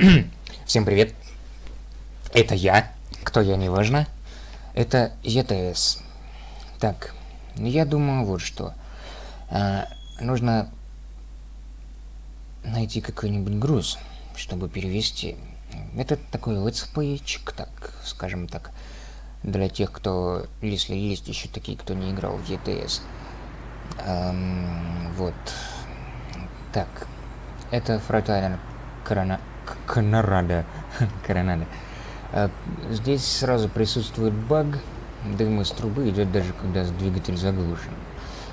Всем привет. Это я. Кто я, неважно. Это ETS. Так, я думаю вот что. А, нужно найти какой-нибудь груз, чтобы перевезти. Это такой летсплейчик, так, скажем так, для тех, кто, если есть еще такие, кто не играл в ETS. Эм, вот. Так, это фронтайнер Корона... Коронада. Коронада. А, здесь сразу присутствует баг. Дым из трубы идет даже когда двигатель заглушен.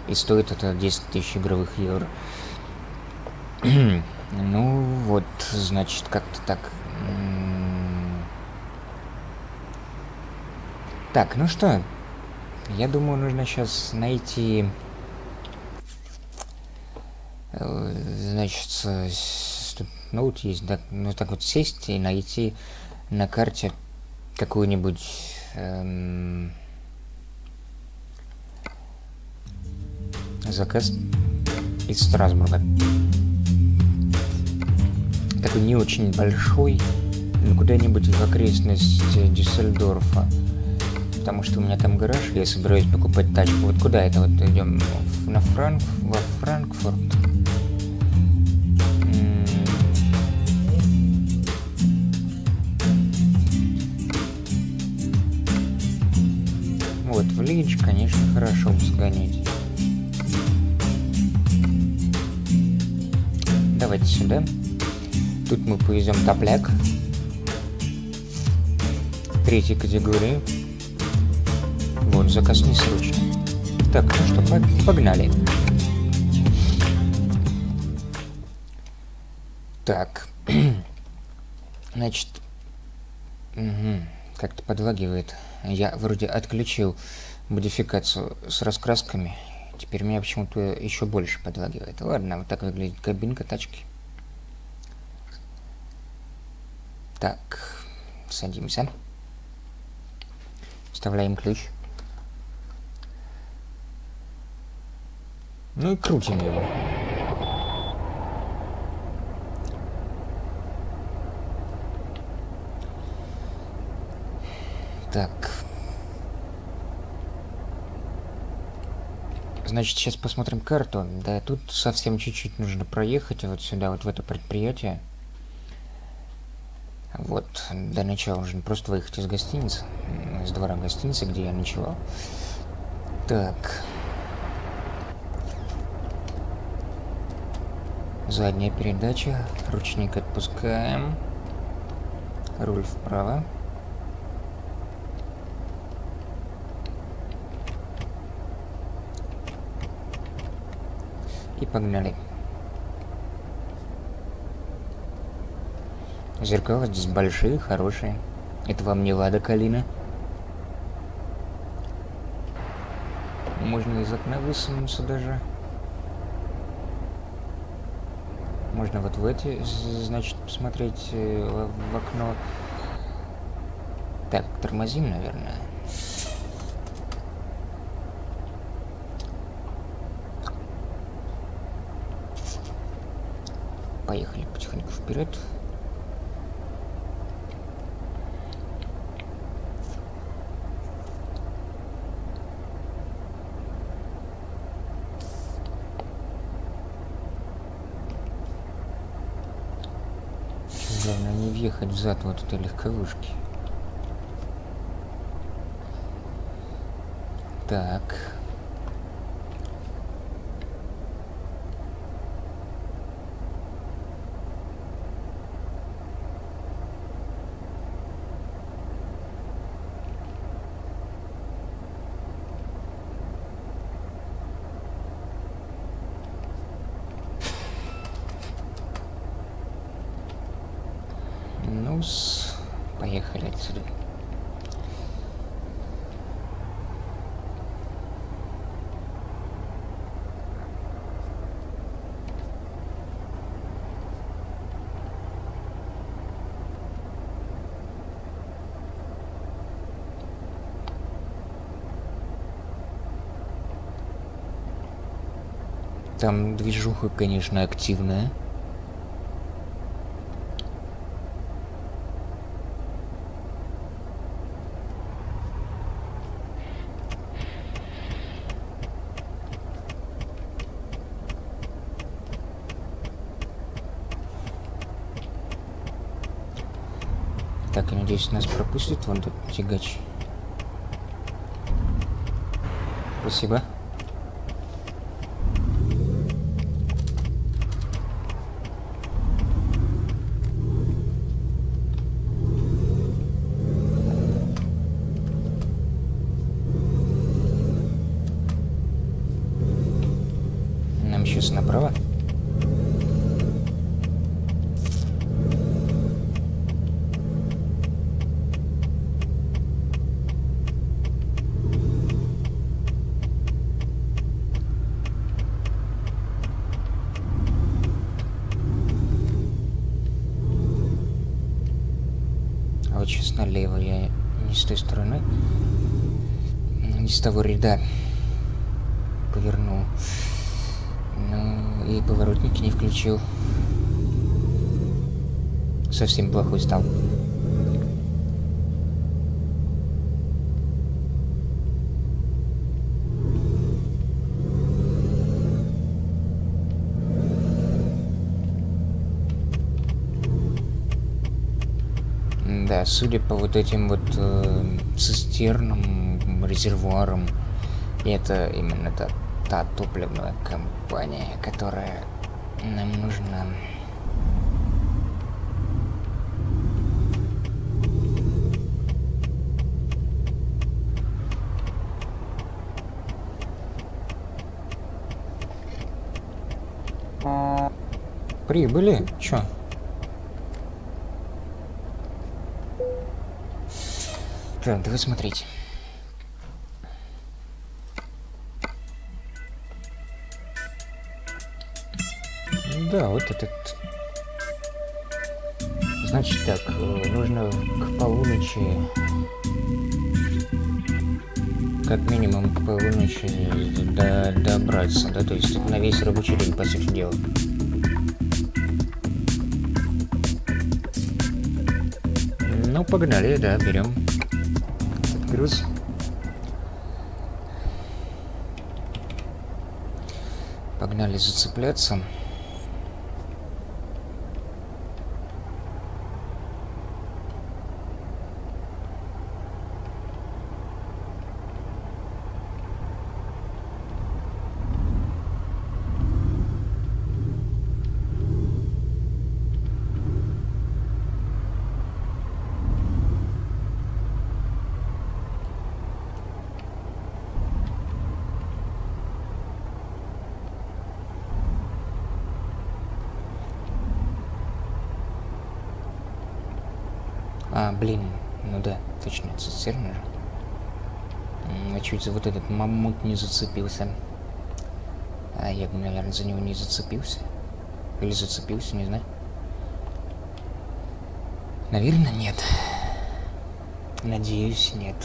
И стоит это 10 тысяч игровых евро. ну вот, значит, как-то так. Так, ну что? Я думаю, нужно сейчас найти... Э, значит, ну есть, да, ну так вот сесть и найти на карте какую-нибудь эм, заказ из Страсбурга. Такой не очень большой, но куда-нибудь в окрестности Дюссельдорфа. Потому что у меня там гараж, я собираюсь покупать тачку. Вот куда это вот идем? На Франк... во Франкфурт? Лидж, конечно, хорошо бы сгонять. Давайте сюда. Тут мы повезем топляк. Третьей категории. Вот, заказ не срочный. Так, ну что, погнали. Так. Значит, угу. как-то подлагивает. Я вроде отключил модификацию с раскрасками. Теперь меня почему-то еще больше подлагивает. Ладно, вот так выглядит кабинка тачки. Так, садимся. Вставляем ключ. Ну и крутим его. Так. Значит, сейчас посмотрим карту. Да, тут совсем чуть-чуть нужно проехать вот сюда, вот в это предприятие. Вот, до начала нужно просто выехать из гостиницы, из двора гостиницы, где я ночевал. Так. Задняя передача, ручник отпускаем, руль вправо. И погнали. Зеркала здесь большие, хорошие. Это вам не Лада Калина. Можно из окна высунуться даже. Можно вот в эти, значит, посмотреть э, в окно. Так, тормозим, наверное. Поехали потихоньку вперед. Главное не въехать в зад вот этой легковушки. Так. Там движуха, конечно, активная. Так, я надеюсь, нас пропустит вон этот тягач. Спасибо. Направо. А вот сейчас налево я не с той стороны, не с того ряда повернул. Ну, и поворотники не включил. Совсем плохой стал. Да, судя по вот этим вот э, цистернам, резервуарам, это именно та, та топливная компания, которая нам нужна. Прибыли? Чё? Так, давай смотреть. Вот этот. Значит так, э, нужно к полуночи, как минимум к полуночи до, добраться, да, то есть на весь рабочий день, по сути дела. Ну, погнали, да, берем груз. Погнали зацепляться. А, блин, ну да, точно, же. М, А чуть за вот этот мамут не зацепился. А я бы, наверное, за него не зацепился. Или зацепился, не знаю. Наверное, нет. Надеюсь, нет.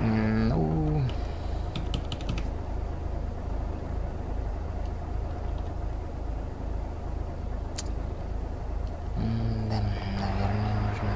М, Ну... М, Да, наверное, нужно.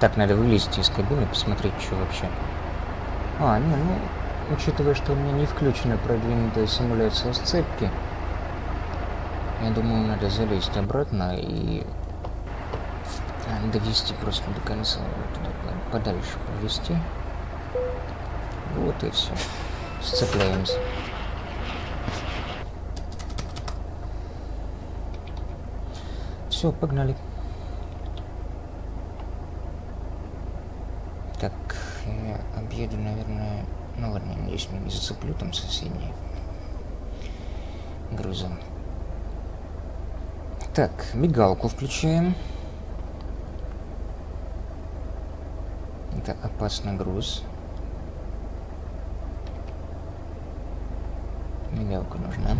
Так, надо вылезти из кабины, посмотреть, что вообще. А, не, ну, учитывая, что у меня не включена продвинутая симуляция сцепки, я думаю, надо залезть обратно и довести просто до конца, туда, по- подальше повести. Вот и все. Сцепляемся. Все, погнали. Так, объеду, наверное... Ну ладно, надеюсь, не зацеплю там соседние грузом. Так, мигалку включаем. Это опасный груз. Мигалка нужна.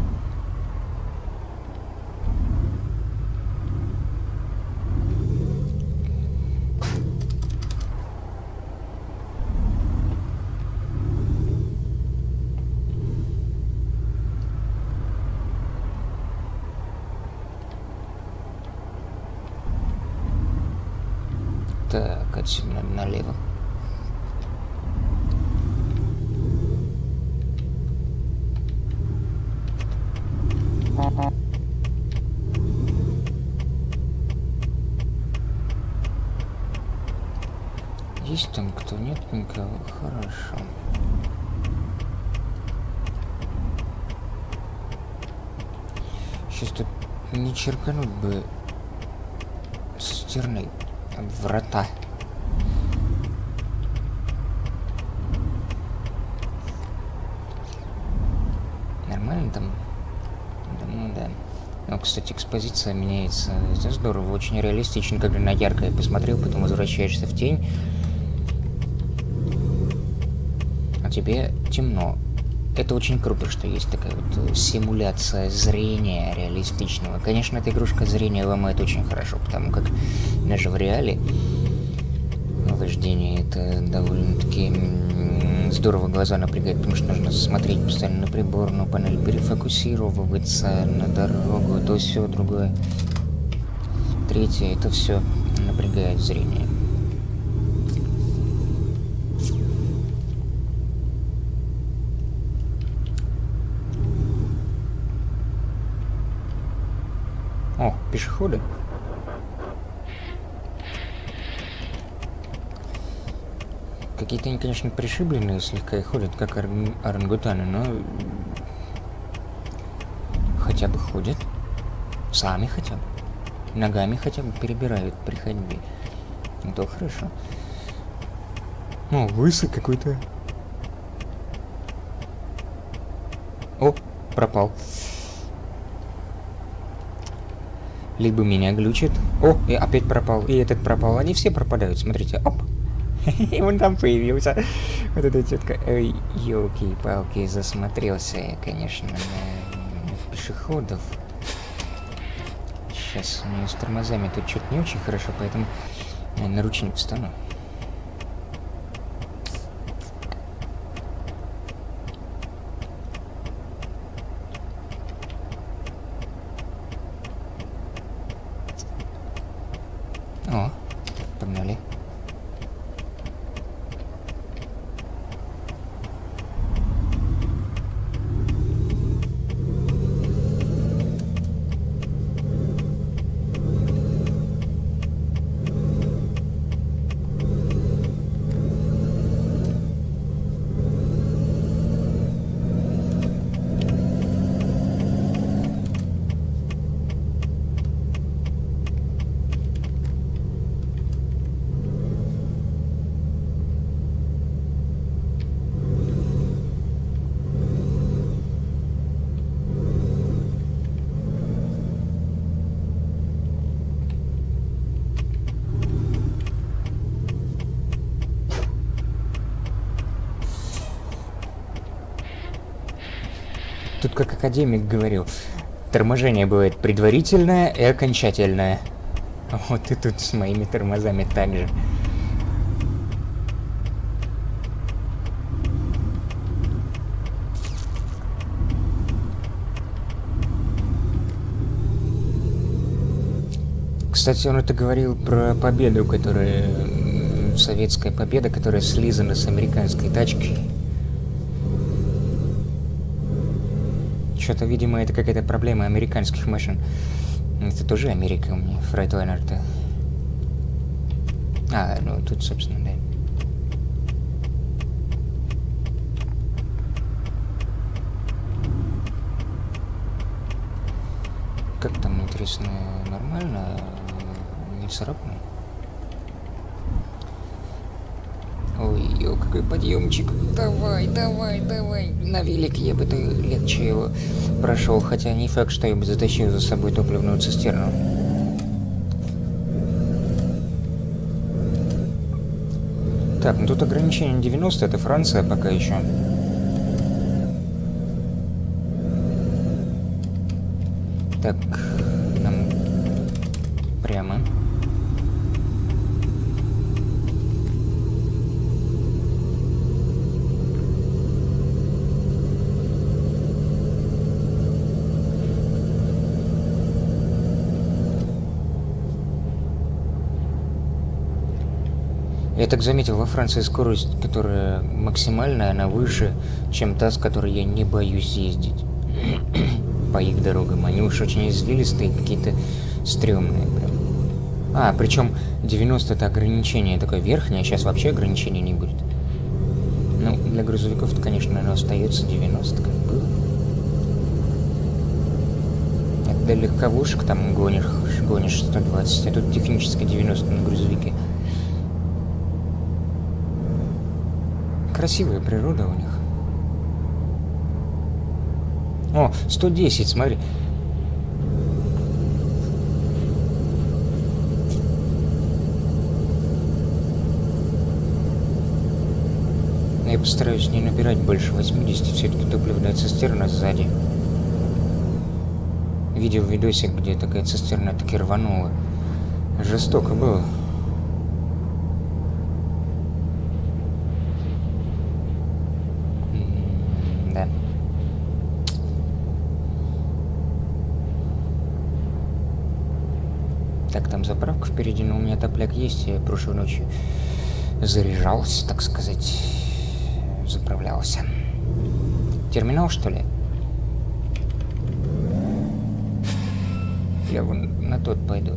Так, отсюда налево. Есть там кто? Нет никого? Хорошо. Сейчас тут не черкануть бы цистерной врата. Нормально там? Да, ну да. Ну, кстати, экспозиция меняется. Это здорово, очень реалистично, когда на яркое посмотрел, потом возвращаешься в тень. А тебе темно. Это очень круто, что есть такая вот симуляция зрения реалистичного. Конечно, эта игрушка зрения ломает очень хорошо, потому как даже в реале вождение это довольно-таки здорово глаза напрягает, потому что нужно смотреть постоянно на приборную панель, перефокусировываться на дорогу, то все другое. Третье, это все напрягает зрение. О, пешеходы. Какие-то они, конечно, пришибленные слегка и ходят, как ор орангутаны, но хотя бы ходят. Сами хотя бы. Ногами хотя бы перебирают при ходьбе. Ну то хорошо. О, лысый какой-то. О, пропал. Либо меня глючит. О, и опять пропал. И этот пропал. Они все пропадают. Смотрите. Оп. Он там появился. Вот эта тетка. Ой, елки-палки, засмотрелся я, конечно, на пешеходов. Сейчас у меня с тормозами тут что-то не очень хорошо, поэтому на ручник встану. О, погнали. Тут как академик говорил, торможение бывает предварительное и окончательное. Вот и тут с моими тормозами так же. Кстати, он это говорил про победу, которая... Советская победа, которая слизана с американской тачки. Что-то, видимо, это какая-то проблема американских машин. Это тоже Америка у меня, Фрайтлайнер-то. А, ну тут, собственно, да. Как там, интересно, нормально? Не царапано? Ой, какой подъемчик. Давай, давай, давай. На велик я бы легче его прошел, хотя не факт, что я бы затащил за собой топливную цистерну. Так, ну тут ограничение 90, это Франция пока еще. Так, нам прямо. Я так заметил, во Франции скорость, которая максимальная, она выше, чем та, с которой я не боюсь ездить по их дорогам. Они уж очень извилистые, какие-то стрёмные прям. А, причем 90 это ограничение такое верхнее, а сейчас вообще ограничений не будет. Ну, для грузовиков-то, конечно, оно остается 90, как было. Это для легковушек там гонишь, гонишь 120, а тут технически 90 на грузовике. Красивая природа у них. О, 110, смотри. Я постараюсь не набирать больше 80, все-таки топливная цистерна сзади. Видел видосик, где такая цистерна таки рванула. Жестоко было. Впереди, но у меня топляк есть. Я прошлой ночью заряжался, так сказать, заправлялся. Терминал, что ли? Я вон на тот пойду.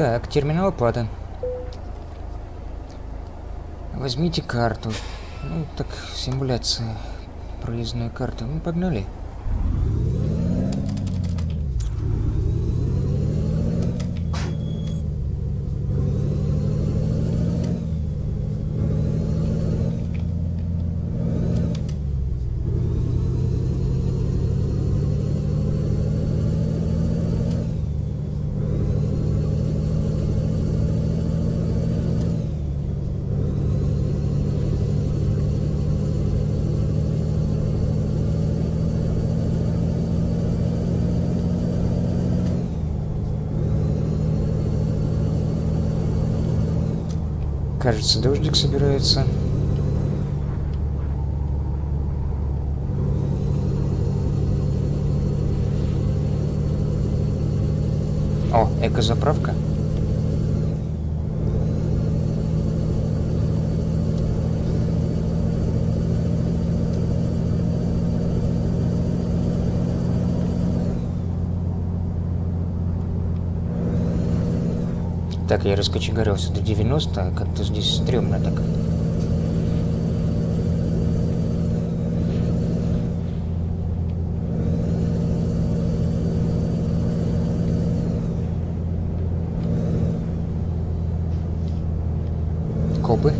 Так, терминал оплаты. Возьмите карту. Ну, так, симуляция проездной карты. Ну, погнали. Кажется, дождик собирается. О, экозаправка. Так, я раскочегарился до 90, а как-то здесь стрёмно так. Копы.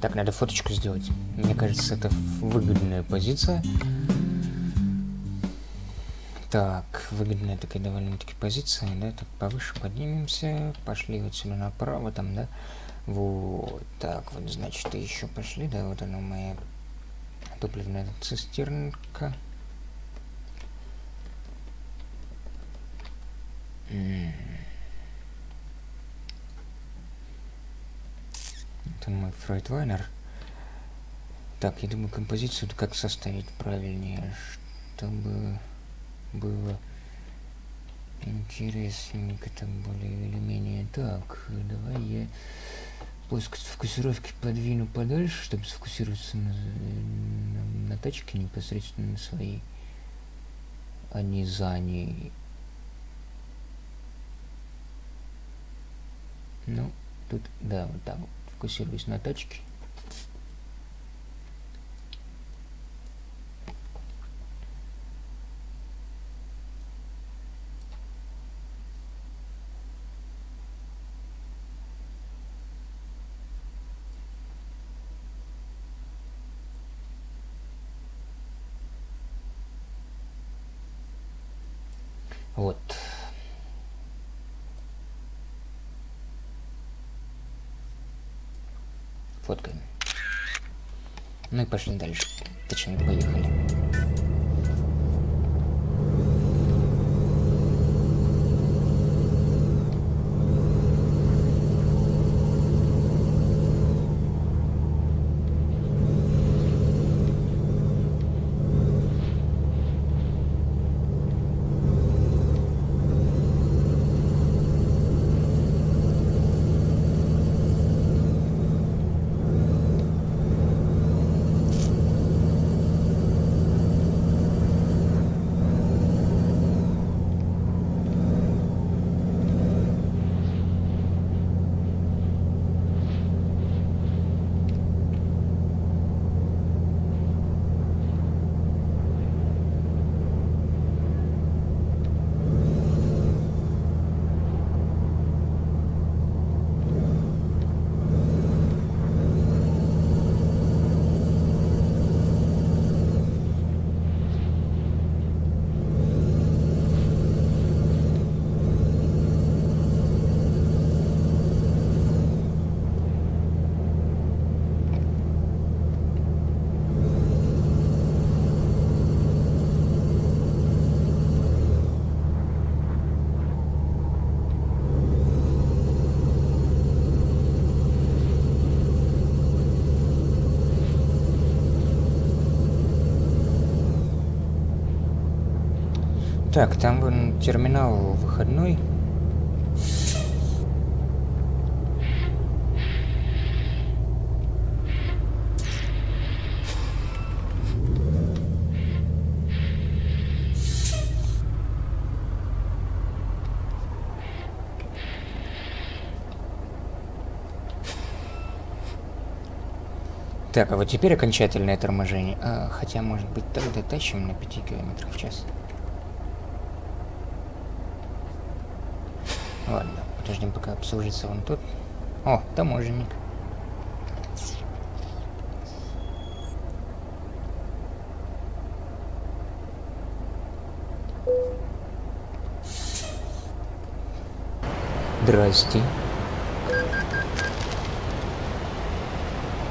Так, надо фоточку сделать. Мне кажется, это выгодная позиция. Так, выгодная такая довольно-таки позиция, да, так повыше поднимемся, пошли вот сюда направо, там, да, вот, так, вот, значит, еще пошли, да, вот она моя топливная цистернка. Это мой фройдвайнер. Так, я думаю, композицию как составить правильнее, чтобы было интересненько так более или менее. Так, давай я плоскость фокусировки подвину подальше, чтобы сфокусироваться на, на, на тачке непосредственно на своей, а не за ней. Ну, тут, да, вот так вот, фокусируюсь на тачке. Вот. Фоткаем. Ну и пошли дальше. Точнее, поехали. Так, там вон терминал выходной. Так, а вот теперь окончательное торможение. А, хотя, может быть, тогда тащим на 5 км в час. Ладно, подождем, пока обслужится вон тут. О, таможенник. Здрасте.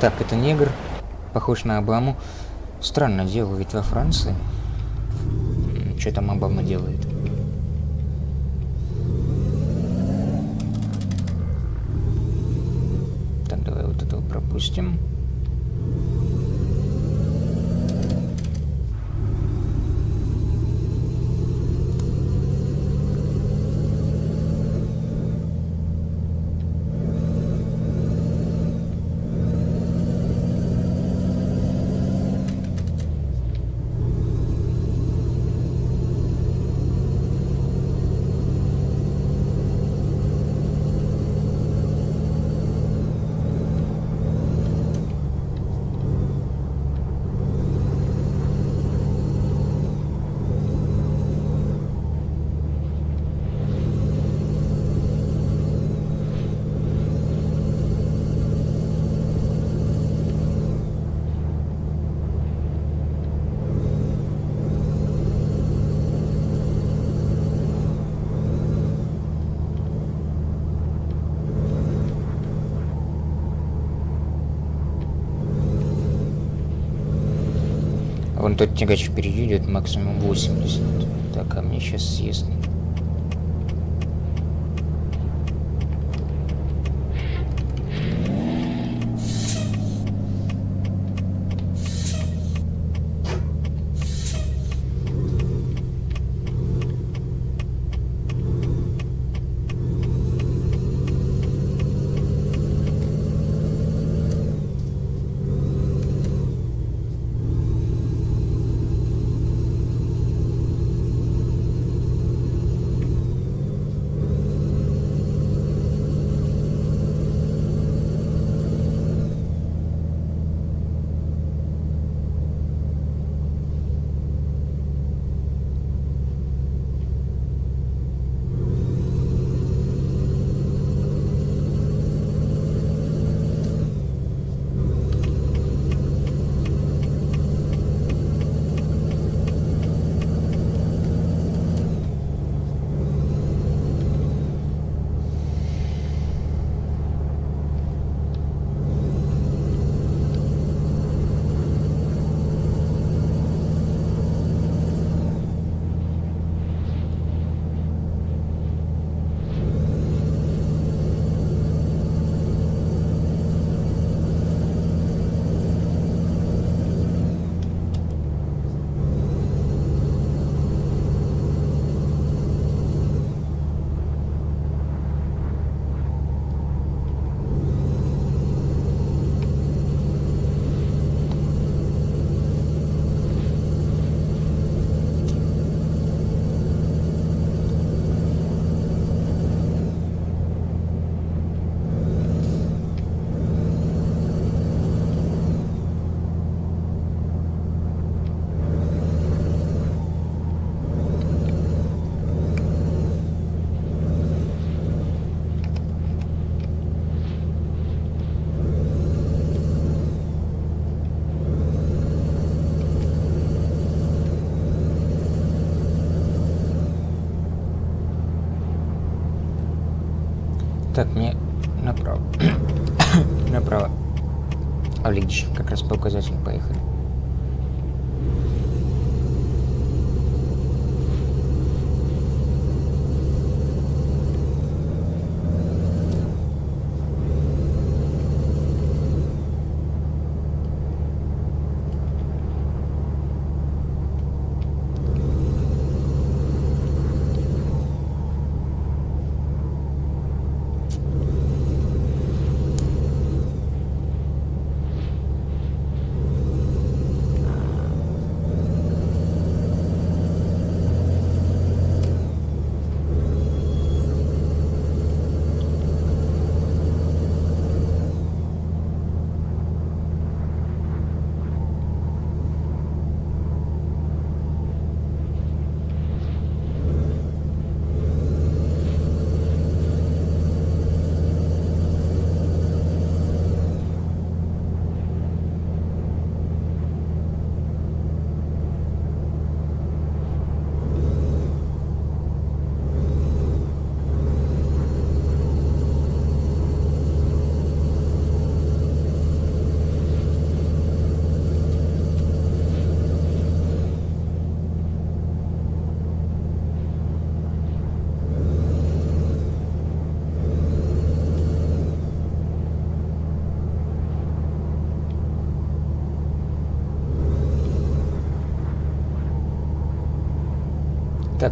Так, это негр. Похож на Обаму. Странно дело, ведь во Франции. Что там Обама делает? Вон тот тягач впереди идет максимум 80. Так, а мне сейчас съест.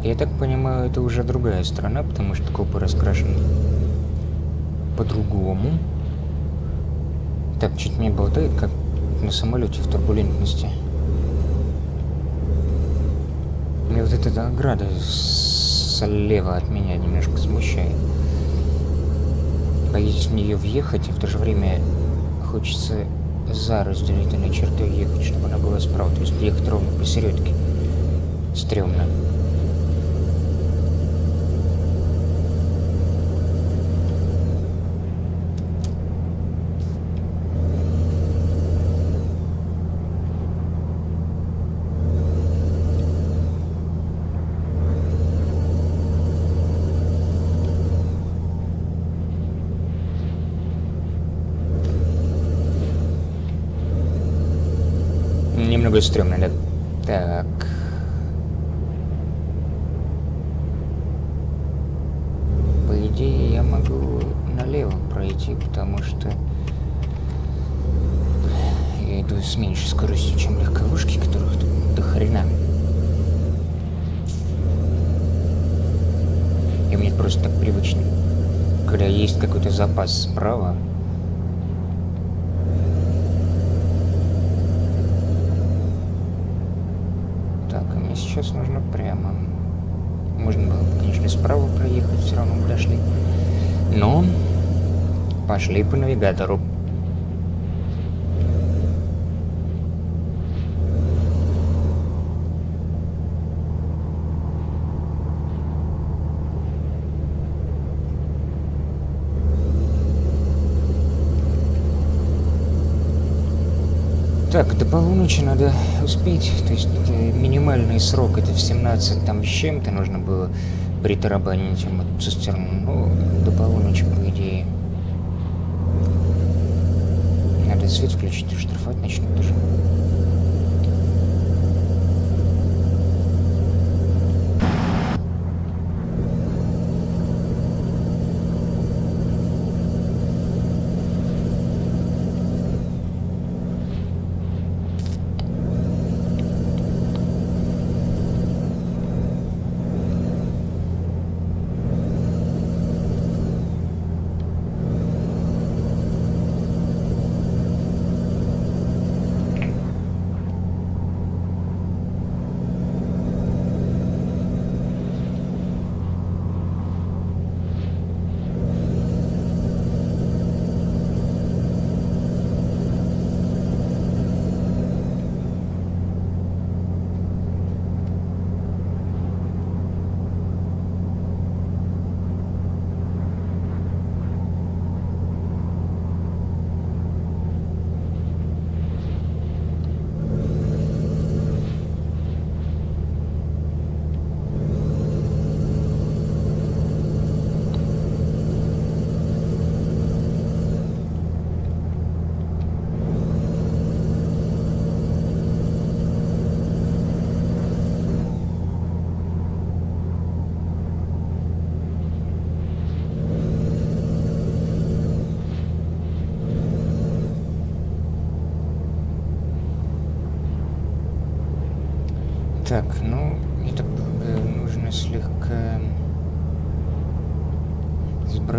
Так, я так понимаю, это уже другая страна, потому что копы раскрашены по-другому. Так, чуть не болтает, как на самолете в турбулентности. Мне вот эта ограда слева от меня немножко смущает. Боюсь в нее въехать, и в то же время хочется за разделительной чертой ехать, чтобы она была справа. То есть ехать ровно посередке. Стремно. Немного стрёмно, да? Так. По идее, я могу налево пройти, потому что я иду с меньшей скоростью, чем легковушки, которых тут до хрена. И мне просто так привычно. Когда есть какой-то запас справа, сейчас нужно прямо. Можно было бы, конечно, справа проехать, все равно бы дошли. Но пошли по навигатору. Так, до полуночи надо успеть. То есть э, минимальный срок это в 17 там с чем-то нужно было притарабанить эту цистерну. Ну, до полуночи, по идее. Надо свет включить, штрафовать начнут даже.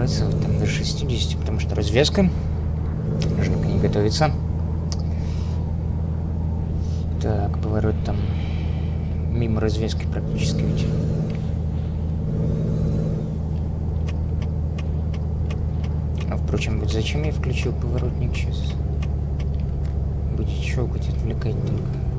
Сбрасывать там до 60, потому что развязка. Нужно к ней готовиться. Так, поворот там мимо развязки практически ведь. А впрочем, вот зачем я включил поворотник сейчас? Будет щелкать, отвлекать только.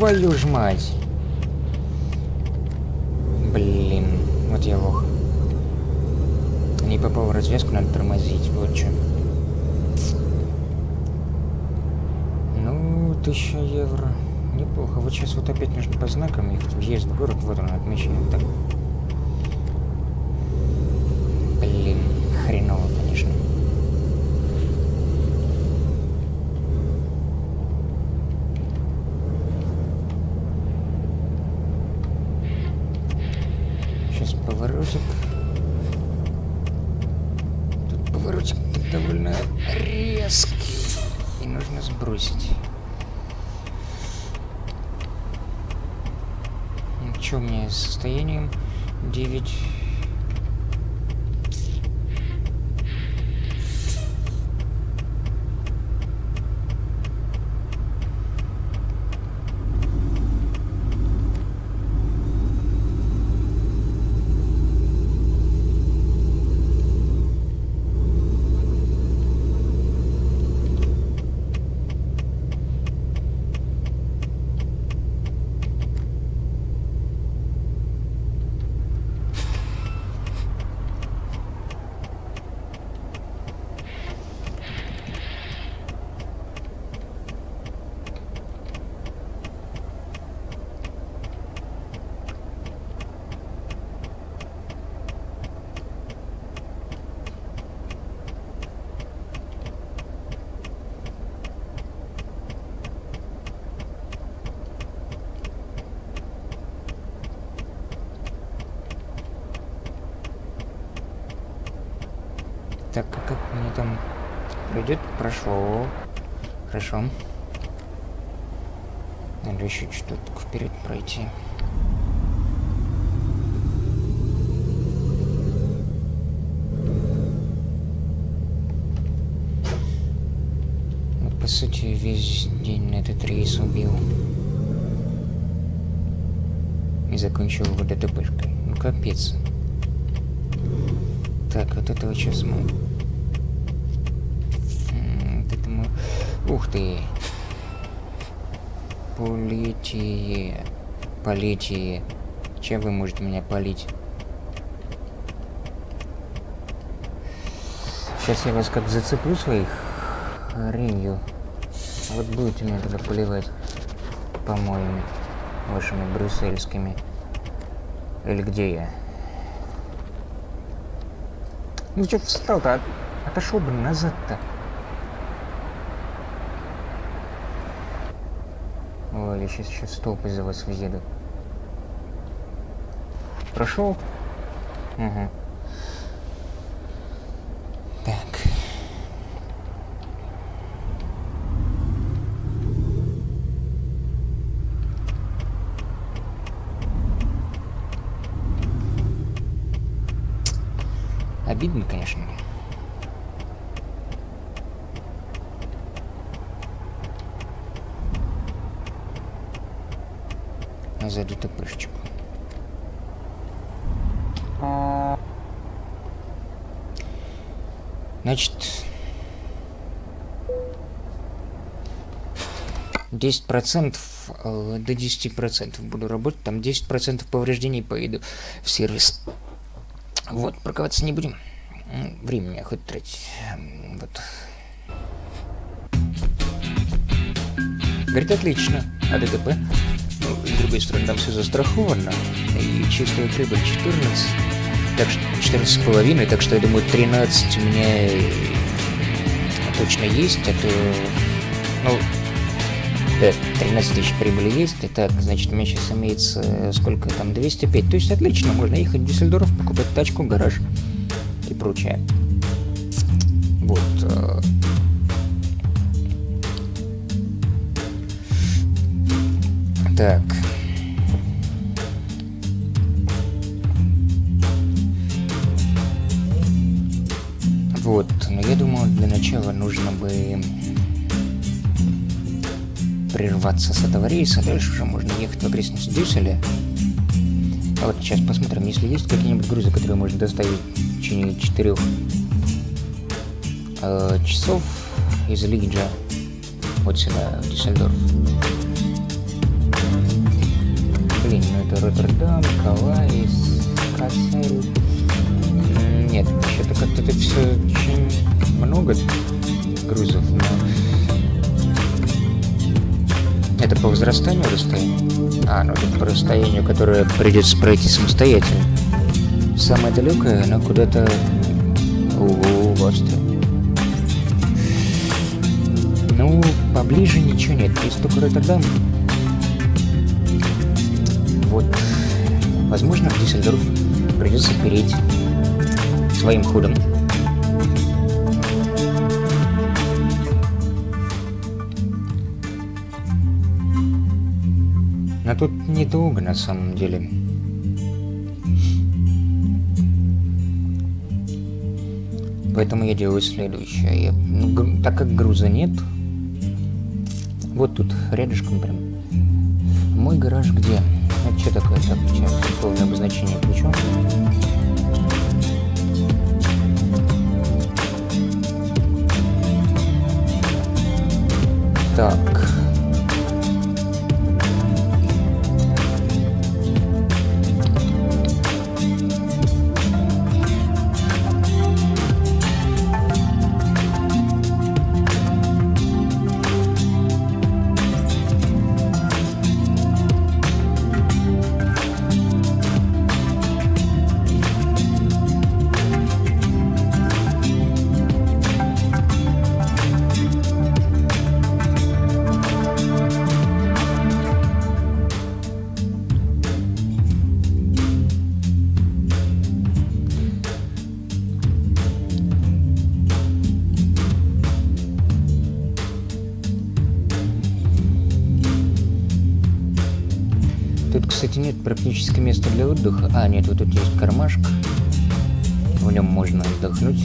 Твою ж мать. Блин, вот я лох. Не попал в развязку, надо тормозить, вот что. Ну, тысяча евро. Неплохо. Вот сейчас вот опять нужно по знакам ехать. Въезд в город, вот он отмечен. Так. Блин, хреново, конечно. Сейчас поворотик. Тут поворотик довольно резкий. И нужно сбросить. Ну, что у меня с состоянием? 9... Так, как, как мне там Прошло. Хорошо. Надо еще что-то вперед пройти. Вот, по сути, весь день на этот рейс убил. И закончил его ДТПшкой. Ну, капец. Так, вот этого сейчас мы... Вот это мы... Ух ты! Политие. Политие. Чем вы можете меня полить? Сейчас я вас как зацеплю своих ренью. Вот будете меня тогда поливать помоями вашими брюссельскими. Или где я? Ну что встал-то? От, отошел бы назад-то. Сейчас еще столб из-за вас въеду. Прошел? Угу. Так. Обидно, конечно. А зайду ТПшечку. Значит, 10% э, до 10% буду работать, там 10% повреждений поеду в сервис. Вот, парковаться не будем. Времени хоть тратить. Вот. Говорит, отлично. А ДТП? Другой стороны, там все застраховано. И чистая прибыль 14. Так что 14 с половиной, так что я думаю 13 у меня точно есть, а то... Ну, да, 13 тысяч прибыли есть, и так, значит, у меня сейчас имеется сколько там, 205. То есть отлично, можно ехать в Дюссельдорф, покупать тачку, гараж и прочее. Вот. Э, так. Думаю, для начала нужно бы прерваться с этого рейса, дальше уже можно ехать в окрестности Дюсселя. А вот сейчас посмотрим, если есть какие-нибудь грузы, которые можно доставить в течение четырех э, часов из Лиджа вот сюда, в Дюссельдорф. Блин, ну это Роттердам, Калайс, Кассель. Нет, что-то как-то это все очень много грузов, но... Это по возрастанию расстояния? А, ну это по расстоянию, которое придется пройти самостоятельно. Самое далекое, оно куда-то в Австрию. Ну, поближе ничего нет, есть только Роттердам. Вот. Возможно, в Диссельдорф придется перейти своим ходом. Тут недолго на самом деле. Поэтому я делаю следующее. Я, ну, так как груза нет, вот тут рядышком прям. Мой гараж где? Это что такое? Так, сейчас условное обозначение включу. Так. А, нет, вот тут есть кармашек. В нем можно отдохнуть.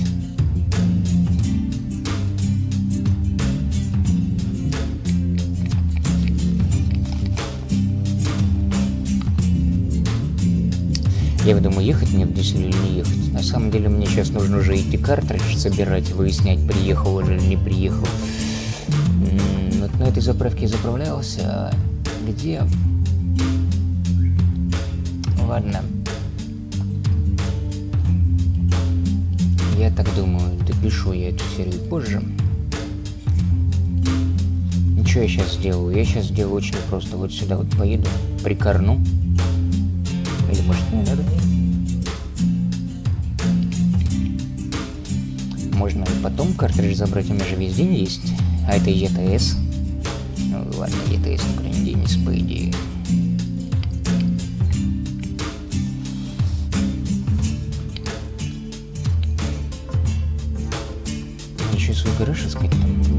Я думаю, ехать мне в Дюссель или не ехать. самом деле мне сейчас нужно уже идти картридж собирать, выяснять, приехал он или не приехал. Вот на этой заправке заправлялся. А где? Ладно. Я так думаю, допишу я эту серию позже. Что я сейчас сделаю? Я сейчас сделаю очень просто. Вот сюда вот поеду, прикорну. Или может не надо? Можно и потом картридж забрать, у меня же весь день есть. А это ETS. Ну ладно, ETS никуда не денется, по идее. Еще свой гараж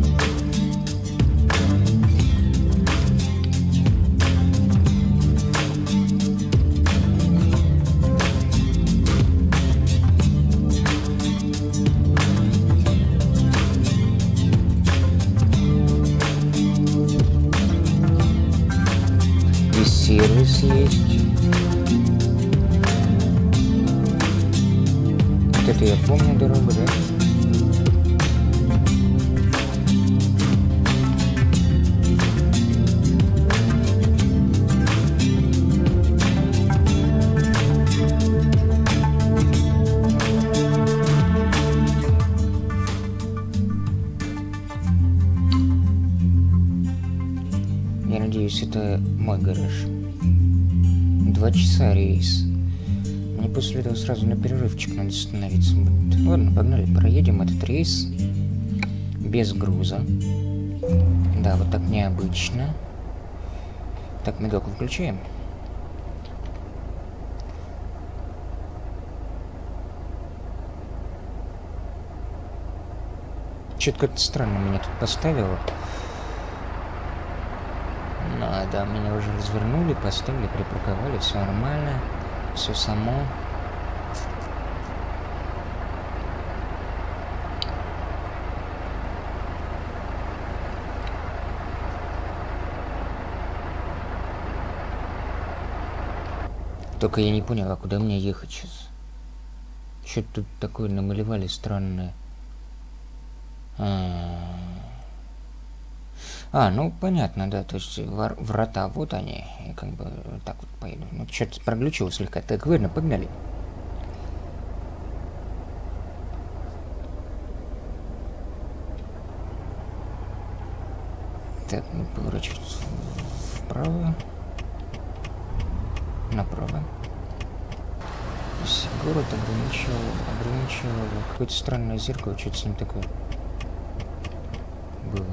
перерывчик надо остановиться будет. Ладно, погнали, проедем этот рейс без груза. Да, вот так необычно. Так, мигалку включаем. Что-то как-то странно меня тут поставило. Ну, а да, меня уже развернули, поставили, припарковали, все нормально, все само. Только я не понял, а куда мне ехать сейчас? Что-то тут такое намалевали странное. А -а ну понятно, да, то есть вор врата, вот они, и как бы так вот поеду. Ну, что-то проглючил слегка. Так, верно, погнали. Так, мы поворачиваем вправо, направо. Город ограничивал, ограничивал какое-то странное зеркало, что-то с ним такое было.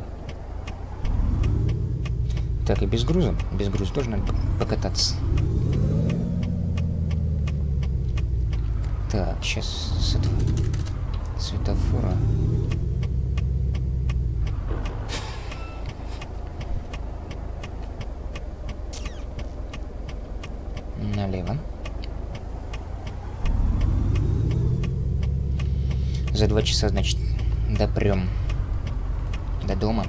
Так, и без груза. Без груза тоже надо покататься. Так, сейчас с этого светофора. Налево. За два часа, значит, допрем до дома.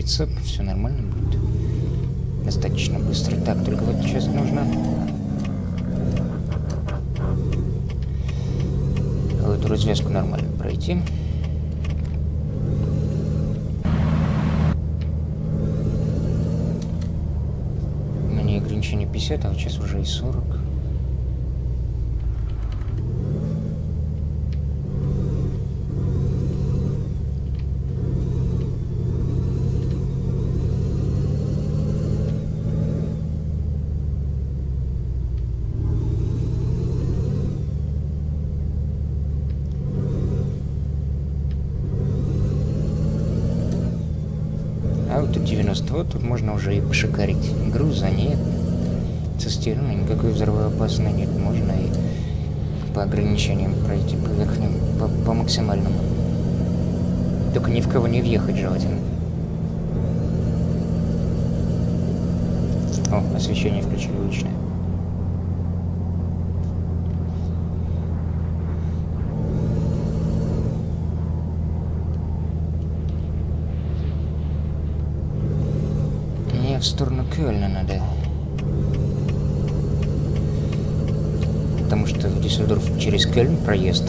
прицеп, все нормально будет. Достаточно быстро. Так, только вот сейчас нужно... Эту развязку нормально пройти. На ней ограничение 50, а вот сейчас уже и 40. вот тут можно уже и пошикарить. Груза нет. Цистерны никакой взрывоопасной нет. Можно и по ограничениям пройти по верхним, по, по максимальному. Только ни в кого не въехать желательно. О, освещение включили уличное. в сторону Кёльна надо. Потому что в Дюссельдорф через Кёльн проезд.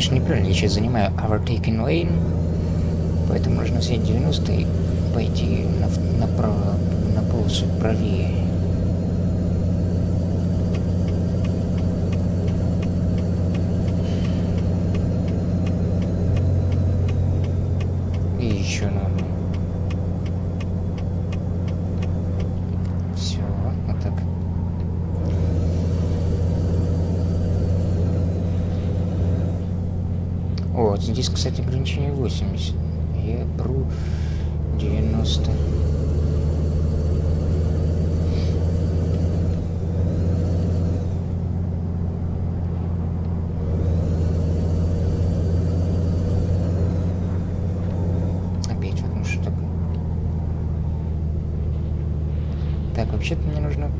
Конечно, неправильно сейчас занимаю overtaking lane, поэтому нужно взять 90 и пойти на, направо, на полосу правее. И еще надо. Все, вот так. О, вот здесь, кстати, ограничение 80. Я бру 90. Опять вот ну что такое? Так, вообще-то мне нужно...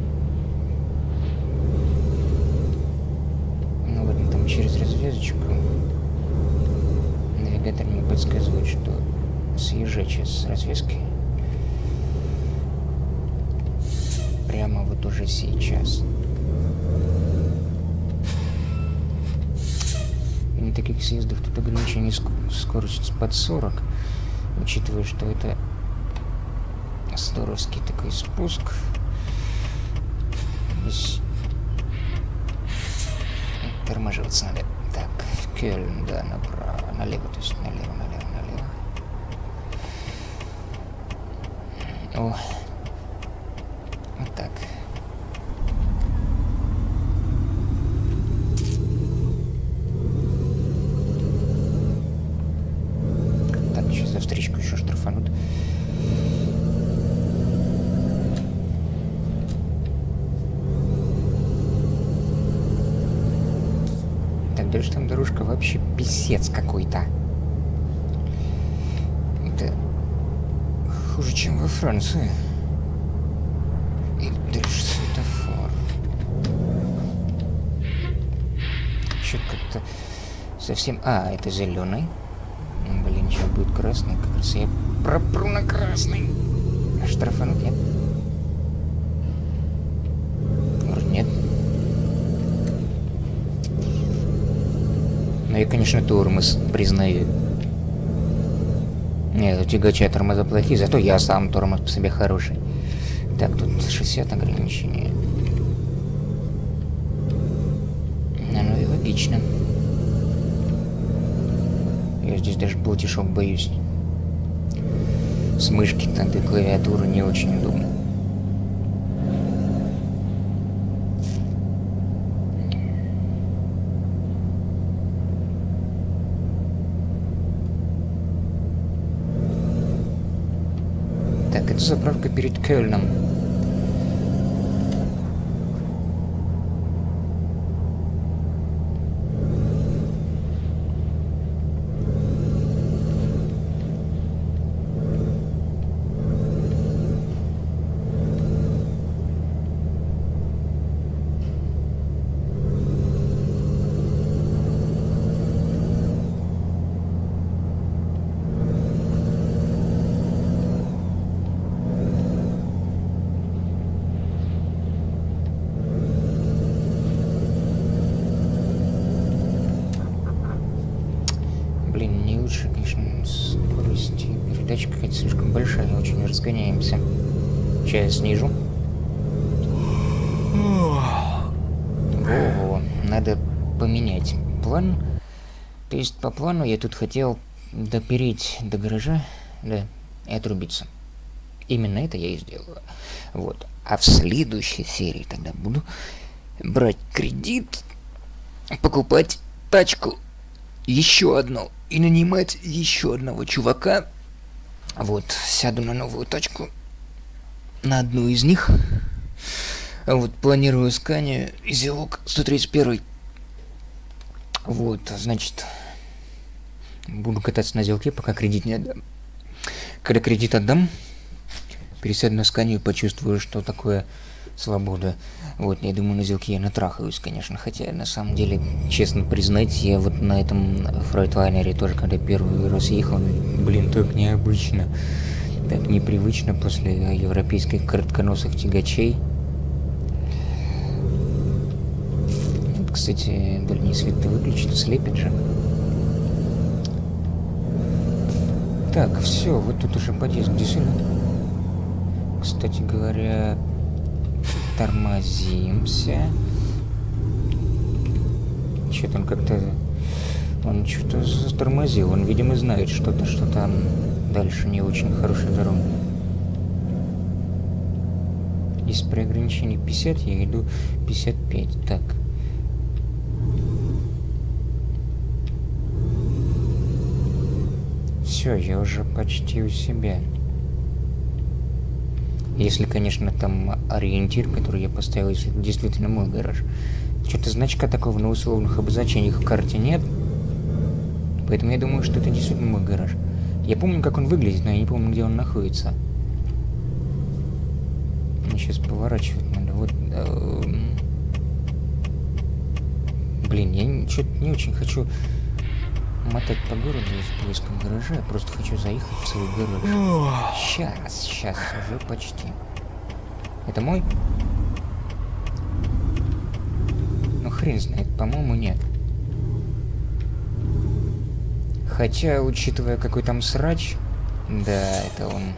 Ну ладно, там через развязочку. Навигатор мне подсказывает, что съезжать сейчас с развязки. Прямо вот уже сейчас. И на таких съездах тут ограничение ск- скорости под 40 учитывая, что это здоровский такой спуск. Здесь тормаживаться надо. Так, в Кёльн, да, направо, налево, то есть налево, налево, налево. О, вот так. Так, сейчас за встречку еще штрафанут. Так, дальше там дорожка вообще писец какой-то. Это хуже, чем во Франции. И дальше светофор. Что-то как-то совсем... А, это зеленый. Блин, сейчас будет красный. Как раз я пропру на красный. штрафануть, нет? Вроде нет. Ну я, конечно, тормоз признаю. Нет, у тягача тормоза плохие, зато я сам тормоз по себе хороший. Так, тут 60 ограничения. Ну и логично. Даже платишок боюсь. С мышки там и клавиатуры не очень удобно. Так, это заправка перед Кёльном. Блин, не лучше, конечно, скорости передачи какая-то слишком большая, очень разгоняемся. Сейчас я снижу. Во-во, надо поменять план. То есть по плану я тут хотел допереть до гаража, да, и отрубиться. Именно это я и сделал. Вот. А в следующей серии тогда буду брать кредит, покупать тачку еще одну и нанимать еще одного чувака. Вот, сяду на новую тачку, на одну из них. Вот, планирую скане Зелок 131. Вот, значит, буду кататься на зелке, пока кредит не отдам. Когда кредит отдам, пересяду на скане и почувствую, что такое свобода. Вот, я думаю, на зелке я натрахаюсь, конечно. Хотя, на самом деле, честно признать, я вот на этом фройтлайнере тоже, когда первый раз ехал, блин, так необычно. Так непривычно после европейских коротконосых тягачей. Кстати, дальний свет-то выключить, слепит же. Так, все, вот тут уже подъезд действительно. Кстати говоря, тормозимся. Что-то он как-то... Он что-то затормозил. Он, видимо, знает что-то, что там дальше не очень хорошая дорога. Если при ограничении 50, я иду 55. Так. Все, я уже почти у себя. Если, конечно, там ориентир, который я поставил, если это действительно мой гараж. Что-то значка такого на условных обозначениях в карте нет. Поэтому я думаю, что это действительно мой гараж. Я помню, как он выглядит, но я не помню, где он находится. Мне сейчас поворачивать надо. Вот. эм. Блин, я что-то не очень хочу мотать по городу в поиском гаража. Я просто хочу заехать в свой гараж. Сейчас, сейчас, уже почти. Это мой? Ну хрен знает, по-моему нет. Хотя, учитывая какой там срач, да, это он.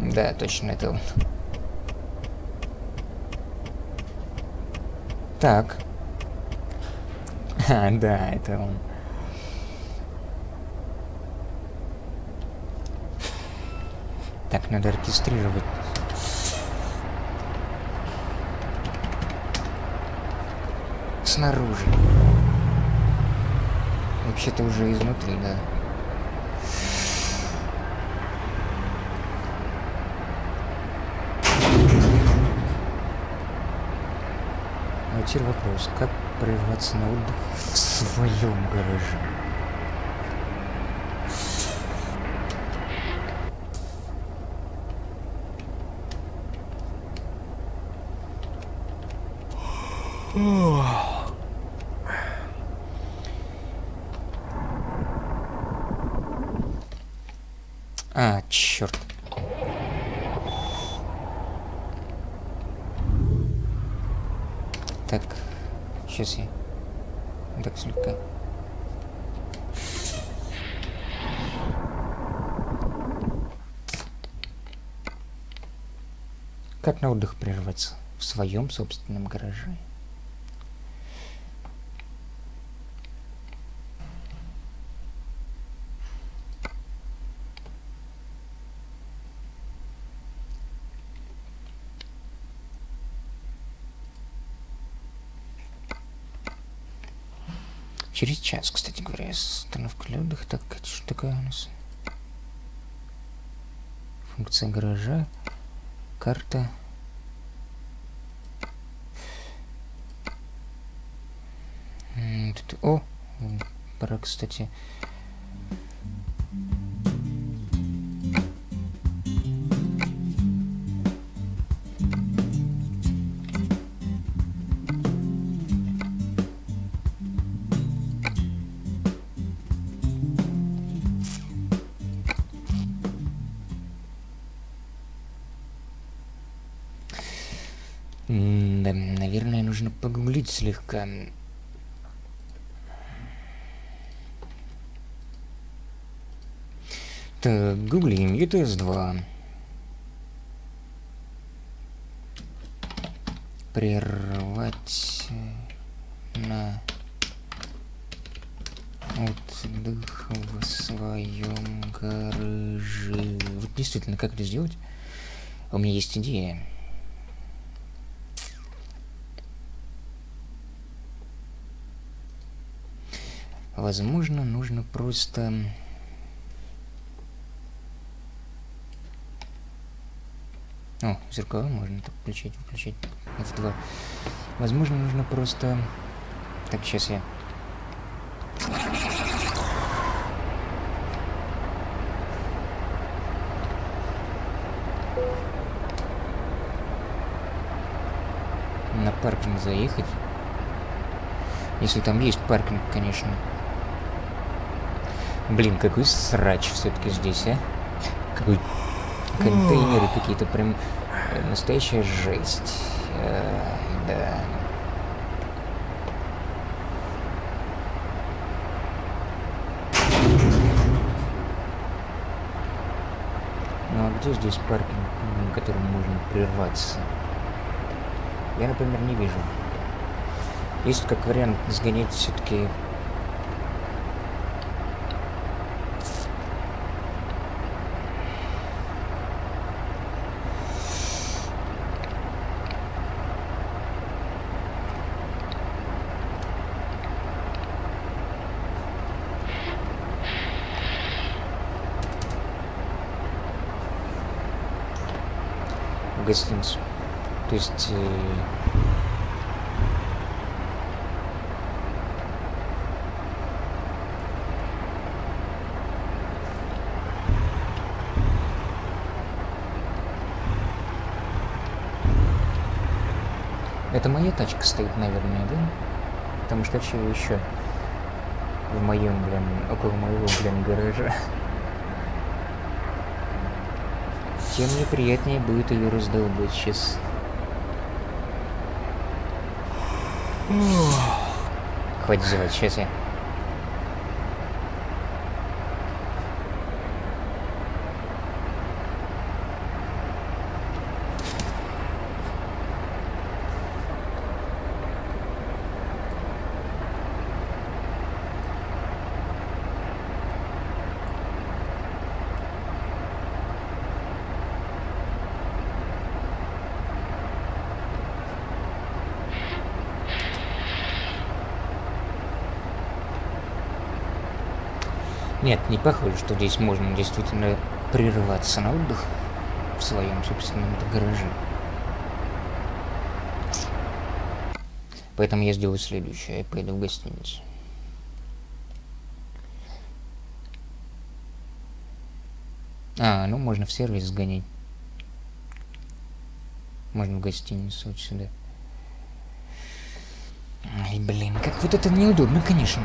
Да, точно, это он. Так. А, да, это он. Так, надо регистрировать. Снаружи. Вообще-то уже изнутри, да. Теперь вопрос, как прерваться на отдых в своем гараже? А, черт. Так, сейчас я так слегка. Как на отдых прерваться в своем собственном гараже? Через час, кстати говоря, остановка для отдыха. Так, что такое у нас? Функция гаража, карта. Тут, о, пора, кстати, наверное, нужно погуглить слегка. Так, гуглим ETS-2. Прервать на отдых в своем гараже. Вот действительно, как это сделать? У меня есть идея. Возможно, нужно просто... О, зеркала можно так включить, выключить. F2. Возможно, нужно просто... Так, сейчас я... На паркинг заехать. Если там есть паркинг, конечно. Блин, какой срач все-таки здесь, а? Какой контейнеры какие-то прям э, настоящая жесть. Э, да. Ну а где здесь паркинг, на котором можно прерваться? Я, например, не вижу. Есть как вариант сгонять все-таки гостиницу. То есть... Э, Это моя тачка стоит, наверное, да? Потому что вообще еще в моем, блин, около моего, блин, гаража. Тем неприятнее будет ее раздолбать сейчас. Хватит зевать, сейчас я Нет, не похоже, что здесь можно действительно прерываться на отдых в своем собственном гараже. Поэтому я сделаю следующее. Я пойду в гостиницу. А, ну можно в сервис сгонять. Можно в гостиницу вот сюда. Ай, блин, как вот это неудобно, конечно.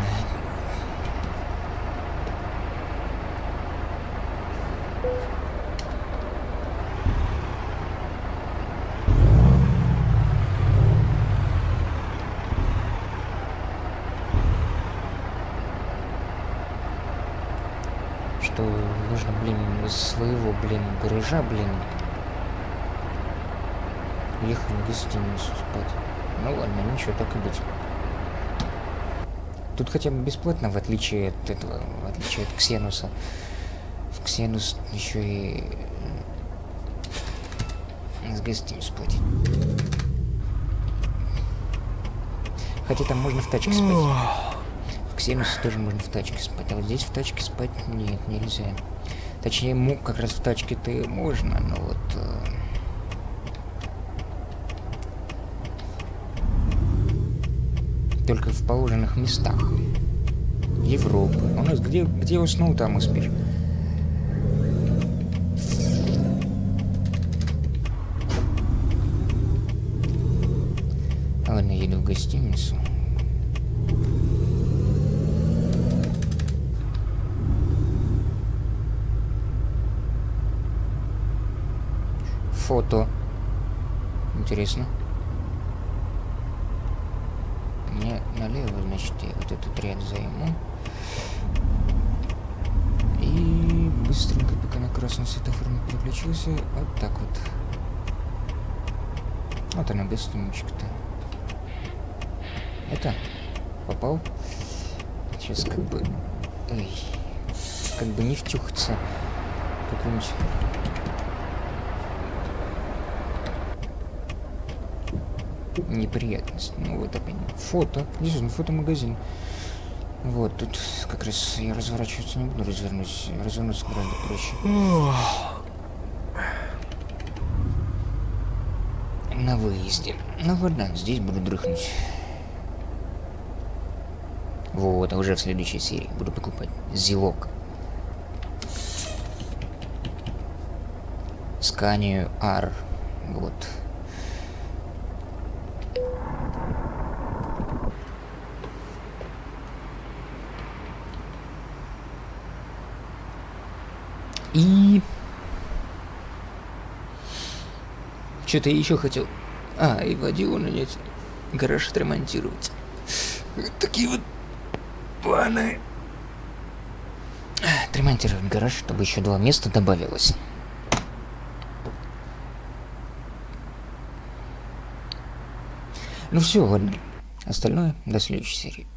что нужно, блин, из своего, блин, ехать в гостиницу спать. Ну ладно, ничего, так и быть. Тут хотя бы бесплатно, в отличие от этого, в отличие от Ксенуса. В Ксенус еще и с гостиницу платить. Хотя там можно в тачке спать. В Ксенусе тоже можно в тачке спать, а вот здесь в тачке спать нет, нельзя. Точнее, мог как раз в тачке-то можно, но вот... Э, только в положенных местах. Европа. У нас где, где уснул, там и спишь. Ладно, еду в гостиницу. Фото. Интересно. Мне налево, значит, я вот этот ряд займу. И быстренько, пока на красном светофоре не переключился, вот так вот. Вот она, гостиничка-то. Это? Попал? Сейчас как бы... Эй. Как бы не втюхаться. Какую-нибудь... неприятность. Ну вот опять. Фото. Действительно, фотомагазин. Вот, тут как раз я разворачиваться не буду, развернусь. Развернуться гораздо проще. На выезде. Ну ладно, здесь буду дрыхнуть. Вот, а уже в следующей серии буду покупать зелок. Сканию R. Вот. И... Что-то я еще хотел... А, и водилу нанять. Гараж отремонтировать. Такие вот планы. Отремонтировать гараж, чтобы еще два места добавилось. Ну все, ладно. Остальное до следующей серии.